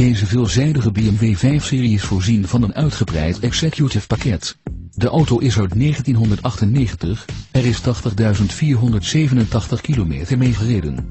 Deze veelzijdige BMW 5-serie is voorzien van een uitgebreid executive pakket. De auto is uit 1998, er is 80.487 kilometer mee gereden.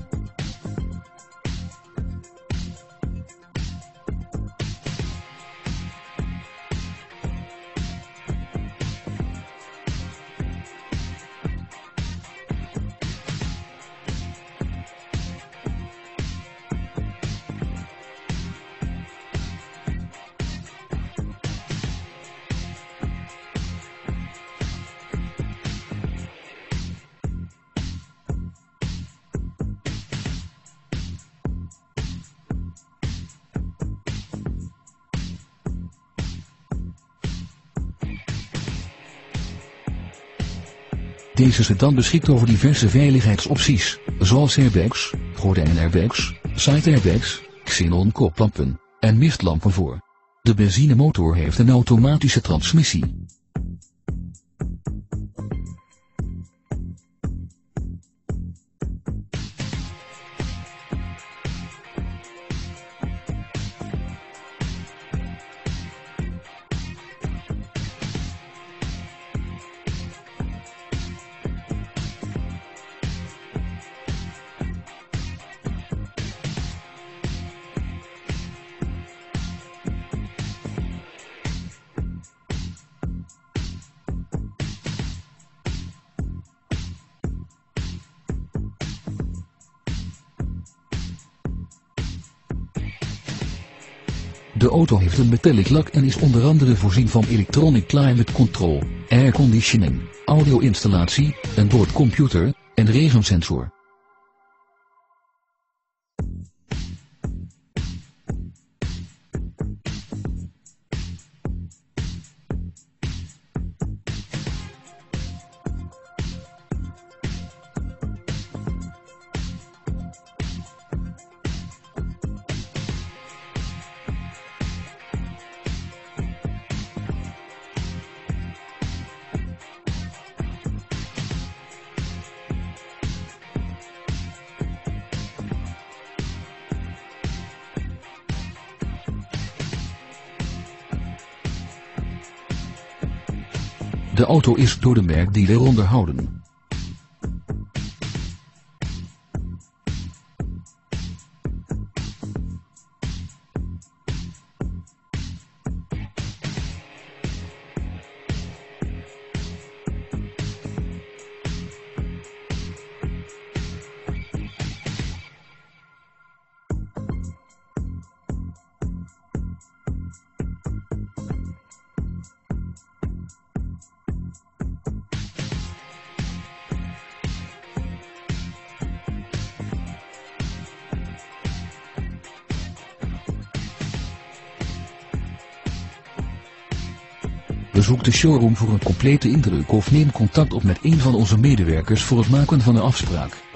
Deze sedan beschikt over diverse veiligheidsopties, zoals airbags, gordijnairbags, side airbags, xenon koplampen en mistlampen voor. De benzinemotor heeft een automatische transmissie. De auto heeft een metallic lak en is onder andere voorzien van electronic climate control, air conditioning, audio-installatie, een boordcomputer en regensensor. De auto is door de merkdealer onderhouden. Bezoek de showroom voor een complete indruk of neem contact op met een van onze medewerkers voor het maken van een afspraak.